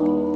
Lord.